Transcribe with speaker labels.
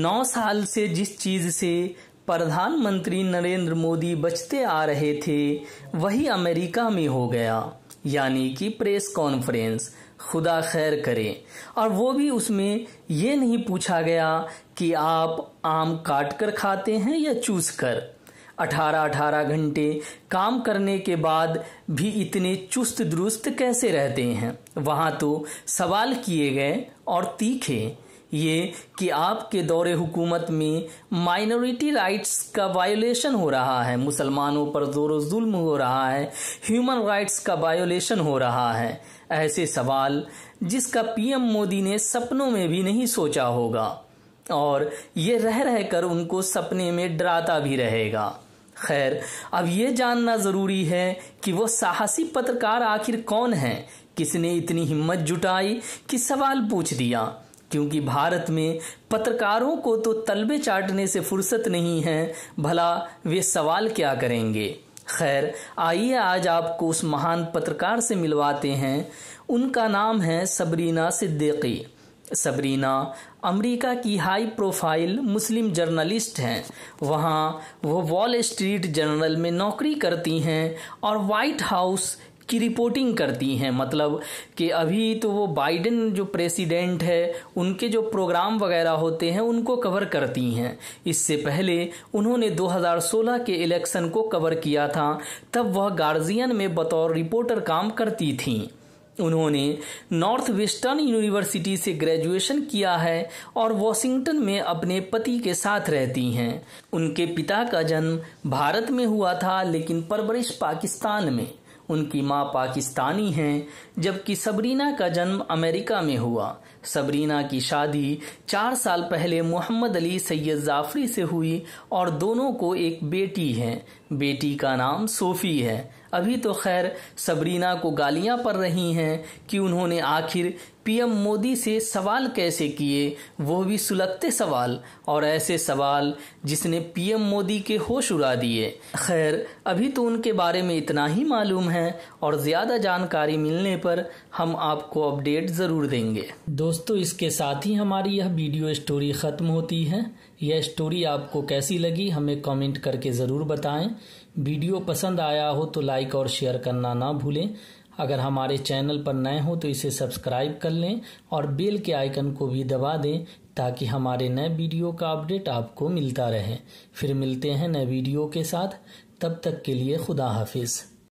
Speaker 1: नौ साल से जिस चीज़ से प्रधानमंत्री नरेंद्र मोदी बचते आ रहे थे, वही अमेरिका में हो गया। यानी कि प्रेस कॉन्फ्रेंस। खुदा खैर करे। और वो भी उसमें ये नहीं पूछा गया कि आप आम काट कर खाते हैं या चूस कर अठारह अठारह घंटे काम करने के बाद भी इतने चुस्त दुरुस्त कैसे रहते हैं? वहाँ तो सवाल किए गए और तीखे। ये कि आपके दौरे हुकूमत में माइनॉरिटी राइट्स का वायोलेशन हो रहा है। मुसलमानों पर ज़ोर जुल्म हो रहा है। ह्यूमन राइट्स का वायोलेशन हो रहा है। ऐसे सवाल जिसका पीएम मोदी ने सपनों में भी नहीं सोचा होगा। और ये रह रहकर उनको सपने में डराता भी रहेगा। खैर, अब ये जानना ज़रूरी है कि वो साहसी पत्रकार आखिर कौन है? किसने इतनी हिम्मत जुटाई? कि सवाल पूछ दिया? क्योंकि भारत में पत्रकारों को तो तलबे चाटने से फुर्सत नहीं है, भला वे सवाल क्या करेंगे? खैर, आइए आज आपको उस महान पत्रकार से मिलवाते हैं। उनका नाम है सबरीना सिद्दीकी। सबरीना अमेरिका की हाई प्रोफ़ाइल मुस्लिम जर्नलिस्ट हैं। वहाँ वो वॉल स्ट्रीट जर्नल में नौकरी करती हैं और वाइट हाउस की रिपोर्टिंग करती हैं। मतलब कि अभी तो वो बाइडेन जो प्रेसिडेंट है, उनके जो प्रोग्राम वगैरह होते हैं, उनको कवर करती हैं। इससे पहले उन्होंने 2016 के इलेक्शन को कवर किया था, तब वह गार्जियन में बतौर रिपोर्टर काम करती थीं। उन्होंने नॉर्थ वेस्टर्न यूनिवर्सिटी से ग्रेजुएशन किया है और वॉशिंगटन में अपने पति के साथ रहती हैं। उनके पिता का जन्म भारत में हुआ था, लेकिन परवरिश पाकिस्तान में। उनकी माँ पाकिस्तानी हैं, जबकि सबरीना का जन्म अमेरिका में हुआ। सबरीना की शादी चार साल पहले मोहम्मद अली सैयद जाफरी से हुई और दोनों को एक बेटी है। बेटी का नाम सोफी है। अभी तो खैर सबरीना को गालियाँ पड़ रही हैं कि उन्होंने आखिर पीएम मोदी से सवाल कैसे किए, वो भी सुलगते सवाल और ऐसे सवाल जिसने पीएम मोदी के होश उड़ा दिए। खैर, अभी तो उनके बारे में इतना ही मालूम है और ज़्यादा जानकारी मिलने पर हम आपको अपडेट ज़रूर देंगे। दोस्तों, इसके साथ ही हमारी यह वीडियो स्टोरी ख़त्म होती है। यह स्टोरी आपको कैसी लगी, हमें कमेंट करके ज़रूर बताएँ। वीडियो पसंद आया हो तो लाइक और शेयर करना ना भूलें। अगर हमारे चैनल पर नए हो तो इसे सब्सक्राइब कर लें और बेल के आइकन को भी दबा दें ताकि हमारे नए वीडियो का अपडेट आपको मिलता रहे। फिर मिलते हैं नए वीडियो के साथ। तब तक के लिए खुदा हाफिज़।